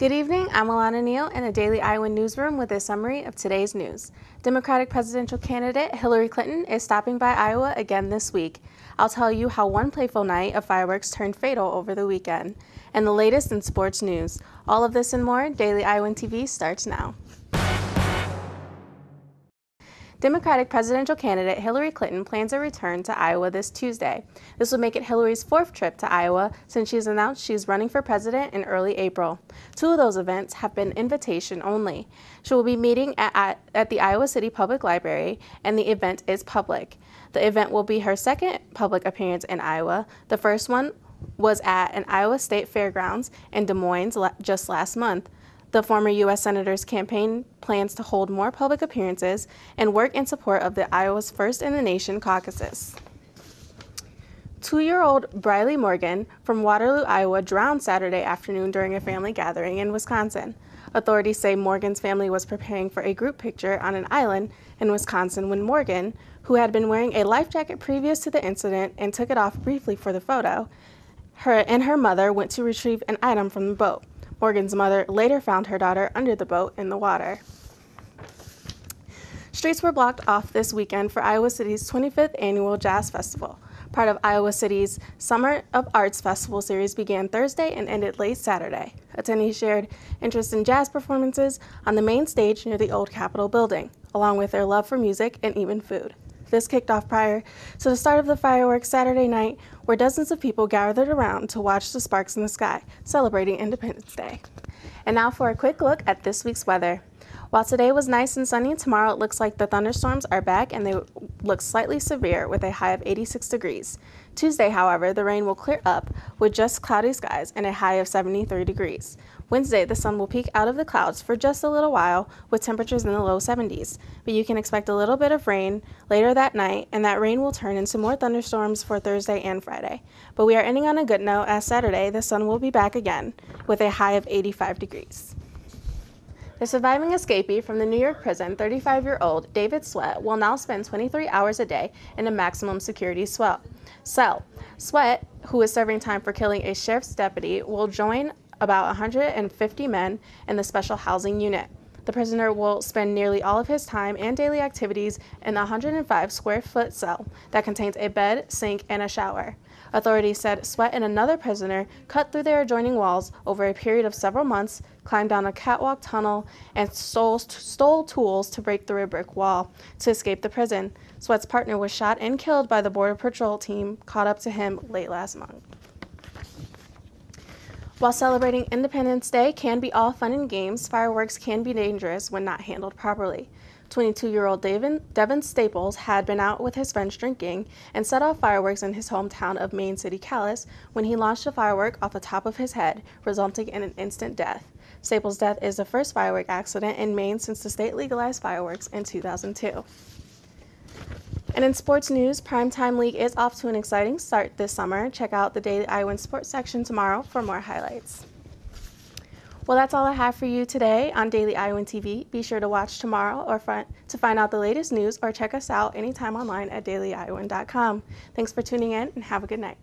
Good evening, I'm Alana Neal in the Daily Iowan Newsroom with a summary of today's news. Democratic presidential candidate Hillary Clinton is stopping by Iowa again this week. I'll tell you how one playful night of fireworks turned fatal over the weekend. And the latest in sports news. All of this and more, Daily Iowan TV starts now. Democratic presidential candidate Hillary Clinton plans a return to Iowa this Tuesday. This will make it Hillary's fourth trip to Iowa since she's announced she's running for president in early April. Two of those events have been invitation only. She will be meeting at, at, at the Iowa City Public Library, and the event is public. The event will be her second public appearance in Iowa. The first one was at an Iowa State Fairgrounds in Des Moines just last month. The former U.S. Senator's campaign plans to hold more public appearances and work in support of the Iowa's First in the Nation caucuses. Two year old Briley Morgan from Waterloo, Iowa, drowned Saturday afternoon during a family gathering in Wisconsin. Authorities say Morgan's family was preparing for a group picture on an island in Wisconsin when Morgan, who had been wearing a life jacket previous to the incident and took it off briefly for the photo, her and her mother went to retrieve an item from the boat. Morgan's mother later found her daughter under the boat in the water. Streets were blocked off this weekend for Iowa City's 25th annual Jazz Festival. Part of Iowa City's Summer of Arts Festival series began Thursday and ended late Saturday. Attendees shared interest in jazz performances on the main stage near the old Capitol building, along with their love for music and even food. This kicked off prior to the start of the fireworks Saturday night, where dozens of people gathered around to watch the sparks in the sky, celebrating Independence Day. And now for a quick look at this week's weather. While today was nice and sunny, tomorrow it looks like the thunderstorms are back and they look slightly severe with a high of 86 degrees. Tuesday, however, the rain will clear up with just cloudy skies and a high of 73 degrees. Wednesday, the sun will peek out of the clouds for just a little while with temperatures in the low 70s, but you can expect a little bit of rain later that night, and that rain will turn into more thunderstorms for Thursday and Friday. But we are ending on a good note as Saturday, the sun will be back again with a high of 85 degrees. The surviving escapee from the New York prison, 35 year old David Sweat, will now spend 23 hours a day in a maximum security cell. Sweat, who is serving time for killing a sheriff's deputy, will join about 150 men in the special housing unit. The prisoner will spend nearly all of his time and daily activities in the 105 square foot cell that contains a bed, sink, and a shower. Authorities said Sweat and another prisoner cut through their adjoining walls over a period of several months, climbed down a catwalk tunnel, and stole, stole tools to break through a brick wall to escape the prison. Sweat's partner was shot and killed by the Border Patrol team caught up to him late last month. While celebrating Independence Day can be all fun and games, fireworks can be dangerous when not handled properly. 22-year-old Devin, Devin Staples had been out with his friends drinking and set off fireworks in his hometown of Maine City, Calais, when he launched a firework off the top of his head, resulting in an instant death. Staples' death is the first firework accident in Maine since the state legalized fireworks in 2002. And in sports news, Primetime League is off to an exciting start this summer. Check out the Daily Iowan Sports section tomorrow for more highlights. Well, that's all I have for you today on Daily Iowan TV. Be sure to watch tomorrow or to find out the latest news or check us out anytime online at dailyiowan.com. Thanks for tuning in and have a good night.